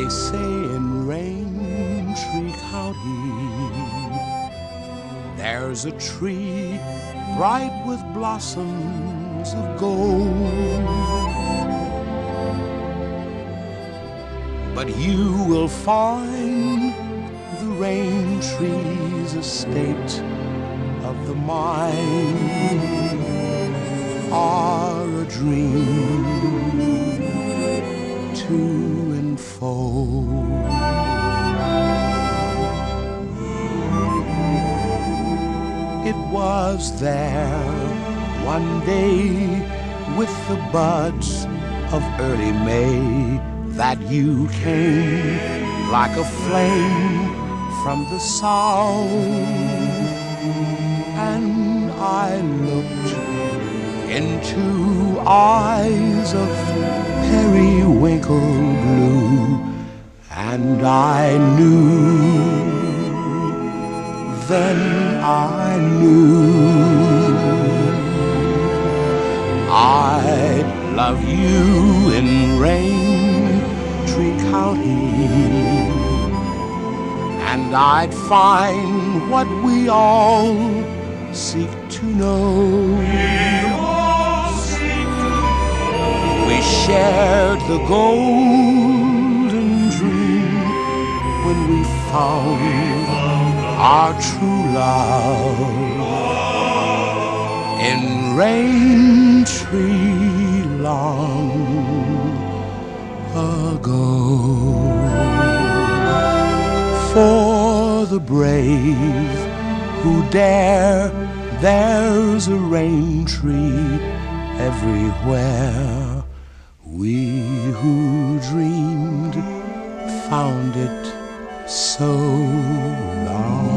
They say in Rain Tree County there's a tree bright with blossoms of gold. But you will find the rain tree's a state of the mind are a dream to enfold. It was there one day with the buds of early May that you came like a flame from the south. And I looked into eyes of periwinkle and I knew then I knew I'd love you in Rain Tree County, and I'd find what we all seek to know. We shared the golden found our true love in rain tree long ago. For the brave who dare, there's a rain tree everywhere. We who dreamed found it so long.